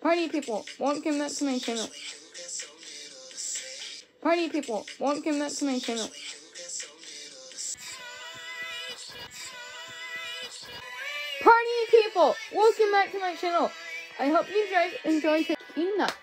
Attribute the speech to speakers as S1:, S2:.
S1: Party people, welcome back to my channel. Party people, welcome back to my channel. Party people, welcome back to my channel. I hope you guys enjoyed the peanut.